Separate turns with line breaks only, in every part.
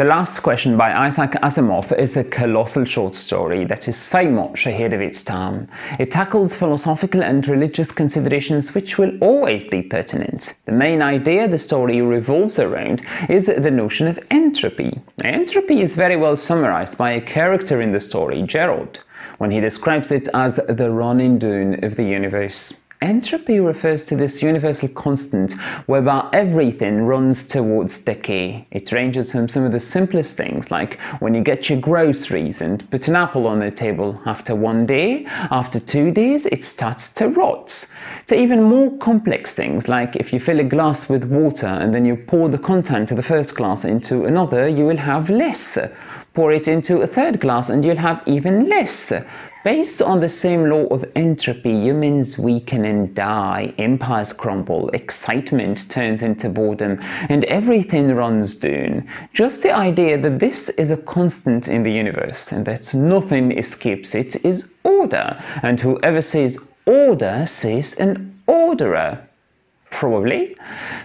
The Last Question by Isaac Asimov is a colossal short story that is so much ahead of its time. It tackles philosophical and religious considerations which will always be pertinent. The main idea the story revolves around is the notion of entropy. Entropy is very well summarized by a character in the story, Gerald, when he describes it as the running down of the universe. Entropy refers to this universal constant whereby everything runs towards decay. It ranges from some of the simplest things like when you get your groceries and put an apple on the table after one day, after two days it starts to rot, to even more complex things like if you fill a glass with water and then you pour the content of the first glass into another, you will have less. Pour it into a third glass and you'll have even less. Based on the same law of entropy, humans weaken and die, empires crumble, excitement turns into boredom, and everything runs down. Just the idea that this is a constant in the universe and that nothing escapes it is order, and whoever says order says an orderer. Probably.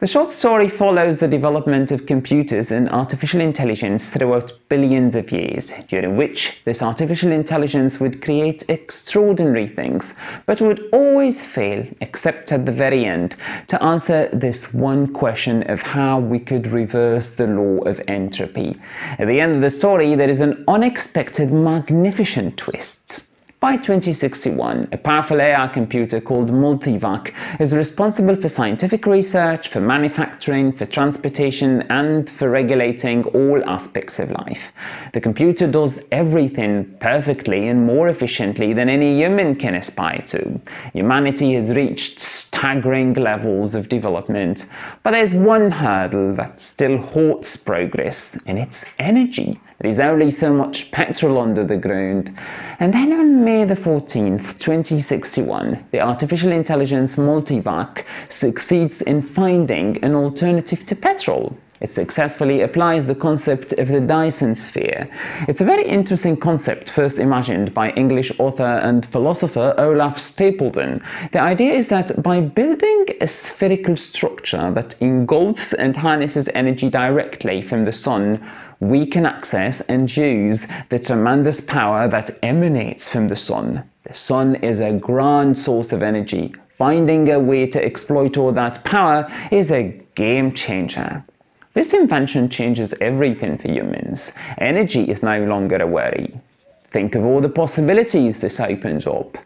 The short story follows the development of computers and artificial intelligence throughout billions of years, during which this artificial intelligence would create extraordinary things, but would always fail, except at the very end, to answer this one question of how we could reverse the law of entropy. At the end of the story, there is an unexpected, magnificent twist. By 2061, a powerful AI computer called Multivac is responsible for scientific research, for manufacturing, for transportation, and for regulating all aspects of life. The computer does everything perfectly and more efficiently than any human can aspire to. Humanity has reached staggering levels of development, but there's one hurdle that still halts progress, and it's energy. There is only so much petrol under the ground. And then on May the 14th, 2061, the artificial intelligence Multivac succeeds in finding an alternative to petrol. It successfully applies the concept of the Dyson sphere. It's a very interesting concept first imagined by English author and philosopher Olaf Stapledon. The idea is that by building a spherical structure that engulfs and harnesses energy directly from the sun, we can access and use the tremendous power that emanates from the sun. The sun is a grand source of energy. Finding a way to exploit all that power is a game changer. This invention changes everything for humans. Energy is no longer a worry. Think of all the possibilities this opens up.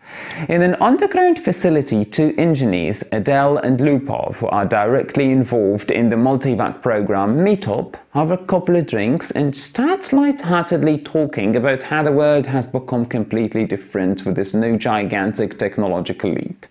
In an underground facility, two engineers, Adell and Lupov, who are directly involved in the Multivac program, meet up, have a couple of drinks, and start light-heartedly talking about how the world has become completely different with this new gigantic technological leap.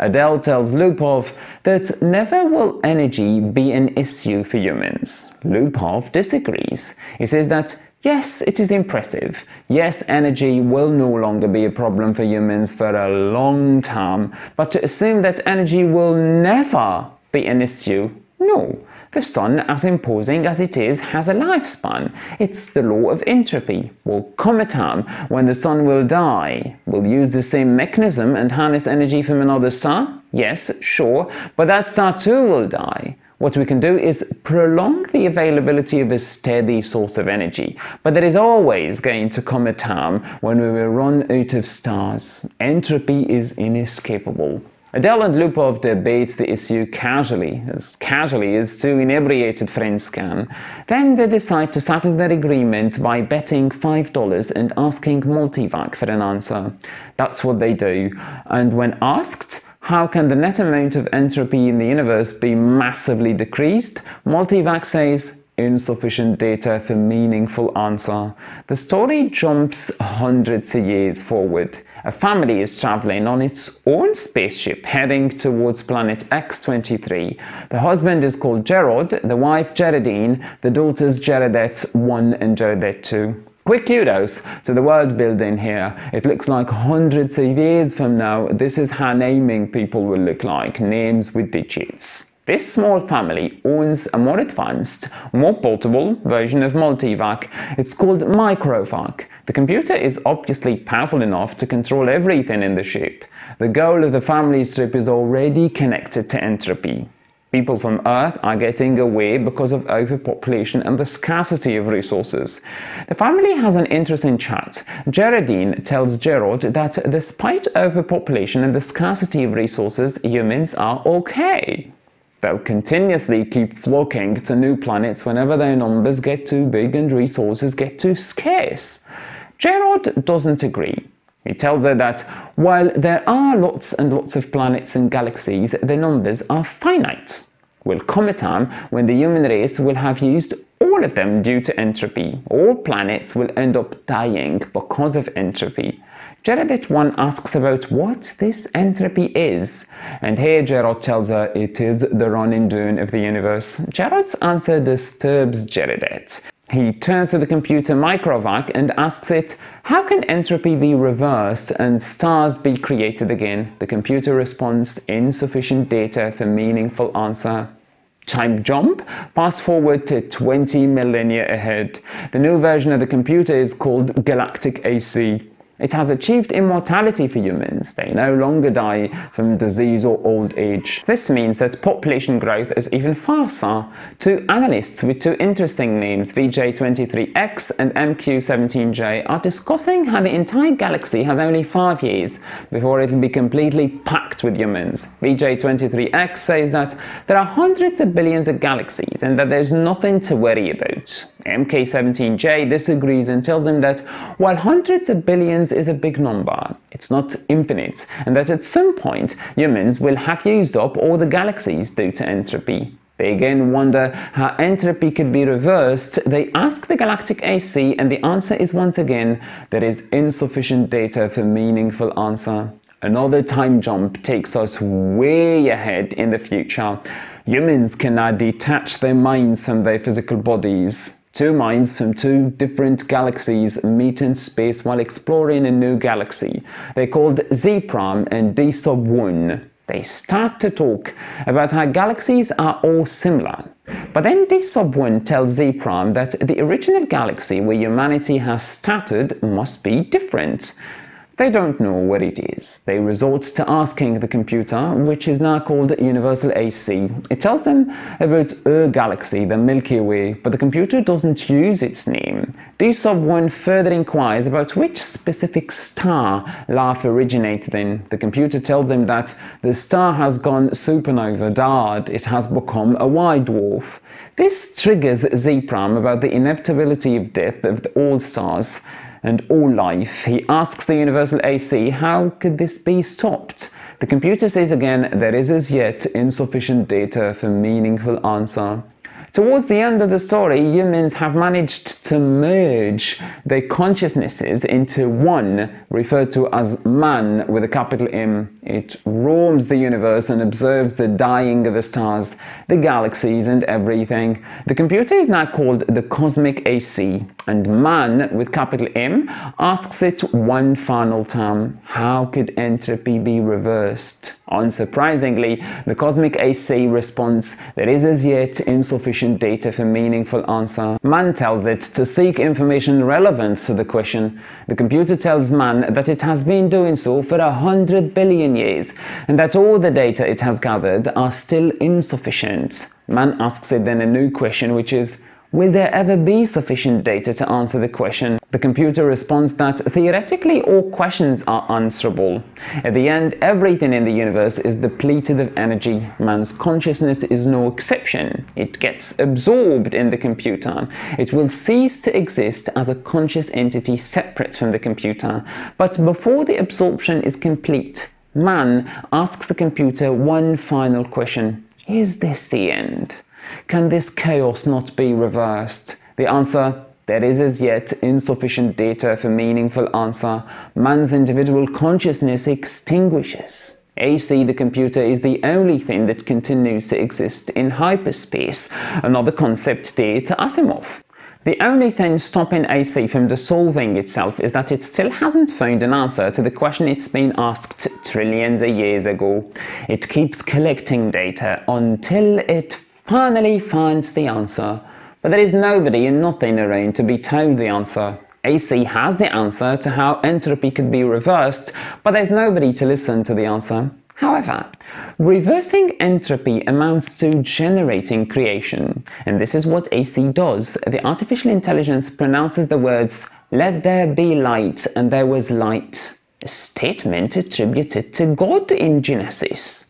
Adell tells Lupov that never will energy be an issue for humans. Lupov disagrees. He says that Yes, it is impressive. Yes, energy will no longer be a problem for humans for a long time, but to assume that energy will never be an issue, no. The sun, as imposing as it is, has a lifespan. It's the law of entropy. Will come a time when the sun will die. We'll use the same mechanism and harness energy from another star? Yes, sure, but that star too will die. What we can do is prolong the availability of a steady source of energy, but there is always going to come a time when we will run out of stars. Entropy is inescapable. Adell and Lupov debates the issue casually, as casually as two inebriated friends can. Then they decide to settle their agreement by betting $5 and asking Multivac for an answer. That's what they do, and when asked, how can the net amount of entropy in the universe be massively decreased? Multivac says insufficient data for meaningful answer. The story jumps hundreds of years forward. A family is traveling on its own spaceship heading towards planet X-23. The husband is called Gerard, the wife Geraldine, the daughters Geraldette 1 and Geraldette 2. Quick kudos to the world building here. It looks like hundreds of years from now, this is how naming people will look like, names with digits. This small family owns a more advanced, more portable version of Multivac. It's called Microvac. The computer is obviously powerful enough to control everything in the ship. The goal of the family's trip is already connected to entropy. People from Earth are getting away because of overpopulation and the scarcity of resources. The family has an interesting chat. Geraldine tells Gerard that despite overpopulation and the scarcity of resources, humans are okay. They'll continuously keep flocking to new planets whenever their numbers get too big and resources get too scarce. Gerard doesn't agree. He tells her that while there are lots and lots of planets and galaxies, the numbers are finite. Will come a time when the human race will have used all of them due to entropy. All planets will end up dying because of entropy. Gerard one asks about what this entropy is, and here Gerard tells her it is the running down of the universe. Gerard's answer disturbs Gerard. He turns to the computer Microvac and asks it, how can entropy be reversed and stars be created again? The computer responds, insufficient data for meaningful answer time jump, fast forward to 20 millennia ahead. The new version of the computer is called Galactic AC. It has achieved immortality for humans. They no longer die from disease or old age. This means that population growth is even faster. Two analysts with two interesting names, VJ23X and MQ17J, are discussing how the entire galaxy has only five years before it'll be completely packed with humans. VJ23X says that there are hundreds of billions of galaxies and that there's nothing to worry about. MQ17J disagrees and tells them that while hundreds of billions is a big number, it's not infinite, and that at some point humans will have used up all the galaxies due to entropy. They again wonder how entropy could be reversed. They ask the galactic AC, and the answer is once again there is insufficient data for meaningful answer. Another time jump takes us way ahead in the future. Humans cannot detach their minds from their physical bodies. Two minds from two different galaxies meet in space while exploring a new galaxy. They're called Z Prime and D sub 1. They start to talk about how galaxies are all similar. But then D sub 1 tells Z Prime that the original galaxy where humanity has started must be different. They don't know what it is. They resort to asking the computer, which is now called Universal AC. It tells them about a galaxy, the Milky Way, but the computer doesn't use its name. D sub 1 further inquires about which specific star life originated in. The computer tells them that the star has gone supernova, died, it has become a white dwarf. This triggers Z Prime about the inevitability of death of all stars and all life. He asks the Universal AC, how could this be stopped? The computer says again, there is as yet insufficient data for meaningful answer. Towards the end of the story, humans have managed to merge their consciousnesses into one, referred to as man with a capital M. It roams the universe and observes the dying of the stars, the galaxies, and everything. The computer is now called the Cosmic AC, and man with capital M asks it one final time how could entropy be reversed? Unsurprisingly, the Cosmic AC responds there is as yet insufficient data for meaningful answer. Man tells it to seek information relevant to the question. The computer tells man that it has been doing so for a hundred billion years and that all the data it has gathered are still insufficient. Man asks it then a new question which is Will there ever be sufficient data to answer the question? The computer responds that theoretically all questions are answerable. At the end, everything in the universe is depleted of energy. Man's consciousness is no exception. It gets absorbed in the computer. It will cease to exist as a conscious entity separate from the computer. But before the absorption is complete, man asks the computer one final question. Is this the end? Can this chaos not be reversed? The answer there is as yet insufficient data for meaningful answer. Man's individual consciousness extinguishes. AC, the computer, is the only thing that continues to exist in hyperspace, another concept dear to Asimov. The only thing stopping AC from dissolving itself is that it still hasn't found an answer to the question it's been asked trillions of years ago. It keeps collecting data until it finally finds the answer, but there is nobody and nothing around to be told the answer. AC has the answer to how entropy could be reversed, but there's nobody to listen to the answer. However, reversing entropy amounts to generating creation, and this is what AC does. The artificial intelligence pronounces the words, let there be light, and there was light, a statement attributed to God in Genesis.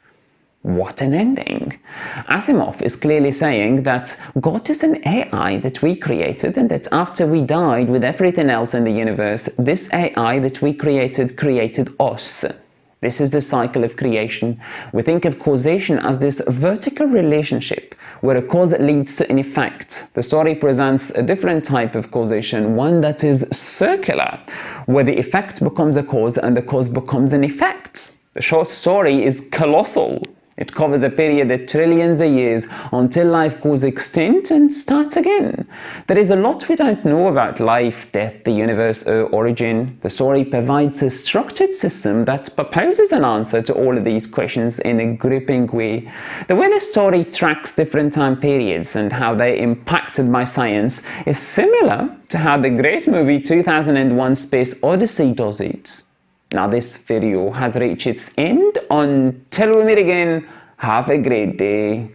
What an ending! Asimov is clearly saying that God is an AI that we created and that after we died with everything else in the universe, this AI that we created created us. This is the cycle of creation. We think of causation as this vertical relationship where a cause leads to an effect. The story presents a different type of causation, one that is circular, where the effect becomes a cause and the cause becomes an effect. The short story is colossal. It covers a period of trillions of years until life goes extinct and starts again. There is a lot we don't know about life, death, the universe, or origin. The story provides a structured system that proposes an answer to all of these questions in a gripping way. The way the story tracks different time periods and how they impacted my science is similar to how the great movie 2001 Space Odyssey does it. Now this video has reached its end. Until we meet again, have a great day.